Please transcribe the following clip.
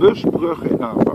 busbrug in